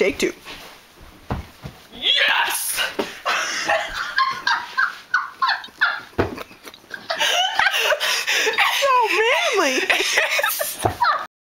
Take two. Yes! so manly.